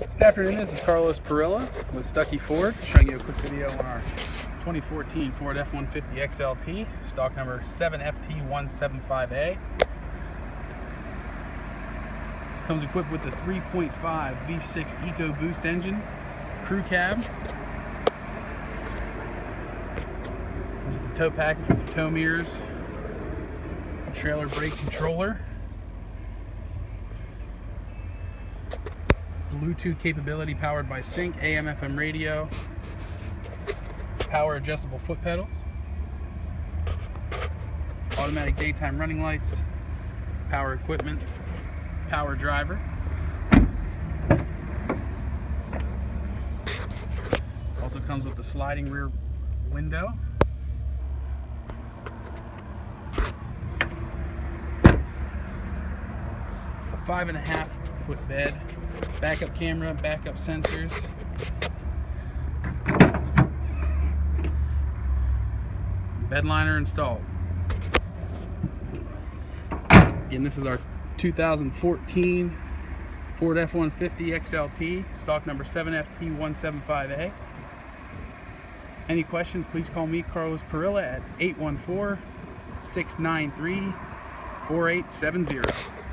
Good afternoon, this is Carlos Parrilla with Stuckey Ford, showing you a quick video on our 2014 Ford F-150 XLT, stock number 7FT175A. Comes equipped with the 3.5 V6 EcoBoost engine, crew cab, comes with the tow package with the tow mirrors, trailer brake controller, Bluetooth capability powered by Sync, AM FM radio, power adjustable foot pedals, automatic daytime running lights, power equipment, power driver. Also comes with the sliding rear window. It's the five and a half foot bed, backup camera, backup sensors. Bed liner installed. Again, this is our 2014 Ford F-150 XLT, stock number 7FT175A. Any questions, please call me, Carlos Parrilla, at 814 693 4870.